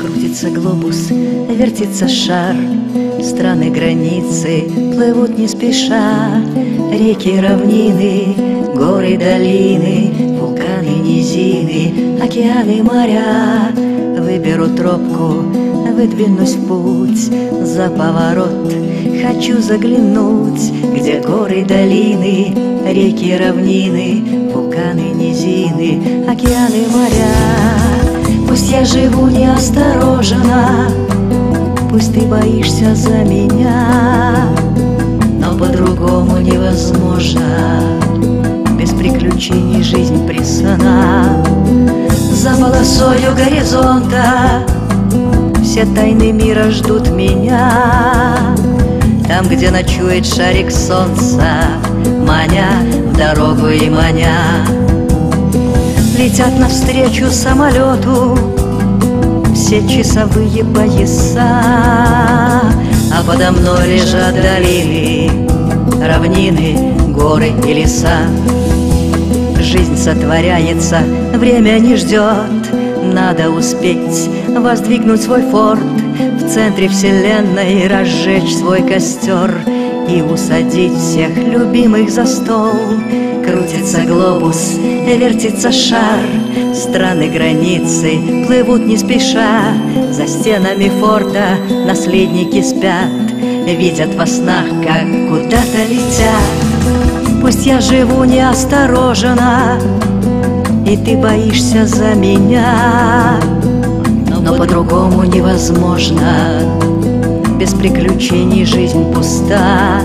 Крутится глобус, вертится шар. Страны границы плывут не спеша. Реки, равнины, горы, долины Вулканы, низины, океаны, моря. Выберу тропку, выдвинусь в путь За поворот. Хочу заглянуть Где горы, долины, реки, равнины Вулканы, низины, океаны, Пусть я живу неосторожно Пусть ты боишься за меня Но по-другому невозможно. Без приключений жизнь пресана За полосою горизонта Все тайны мира ждут меня. Там, где ночует шарик солнца Маня в дорогу и маня Летят навстречу самолету. Все часовые пояса А подо мной лежат долины Равнины, горы и леса. Жизнь сотворяется, время не ждет. Надо успеть воздвигнуть свой форт В центре вселенной разжечь свой костер И усадить всех любимых за стол. Крутится глобус, вертится шар Страны границы плывут не спеша. За стенами форта наследники спят Видят во снах, как куда-то летят. Пусть я живу неосторожно И ты боишься за меня Но по-другому невозможно Без приключений жизнь пуста.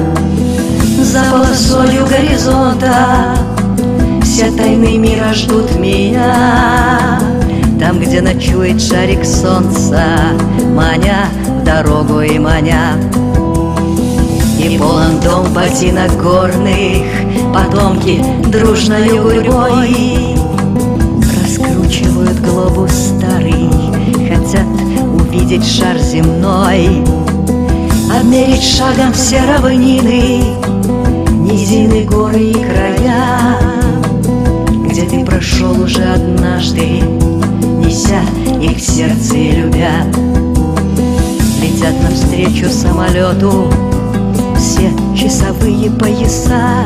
За полосою горизонта Все тайны мира ждут меня. Там, где ночует шарик солнца Маня в дорогу и маня. И полон дом ботинок горных Потомки дружною гурьбой. Раскручивают глобус старый Хотят увидеть шар земной Обмерить шагом все равнины Низины, горы и края Где ты прошел уже однажды Неся их в сердце и любя. Летят навстречу самолету Все часовые пояса